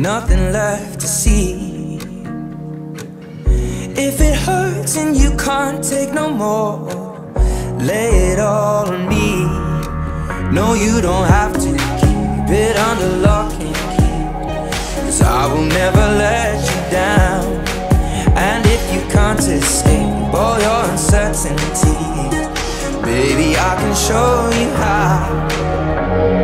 nothing left to see. If it hurts and you can't take no more, lay it all on me. No, you don't have to keep it under lock and key. Cause I will never let you down. And if you can't escape all your uncertainty, baby, I can show you how.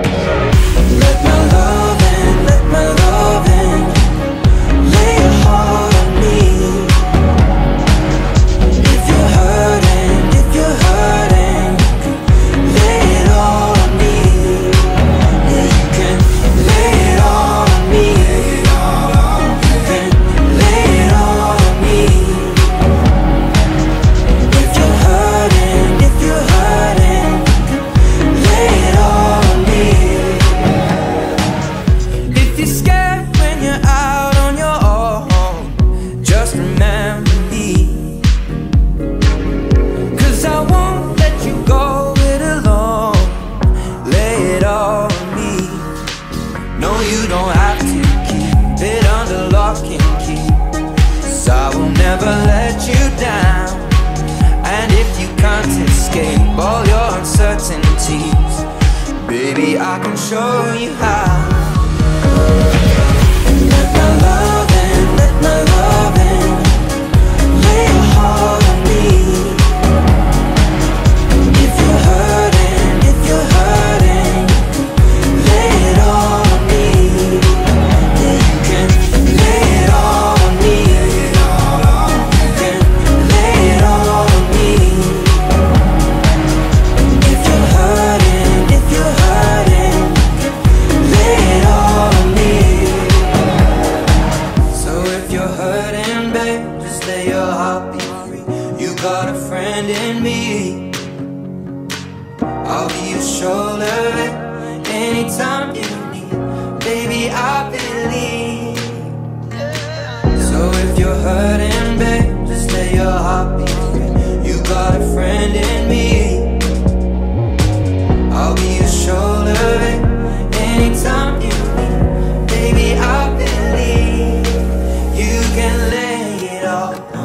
Maybe I can show you how. and me. I'll be your shoulder anytime you need. Baby, I believe. So if you're hurting, babe, just let your heart be free. You got a friend in me. I'll be your shoulder anytime you need. Baby, I believe. You can lay it all.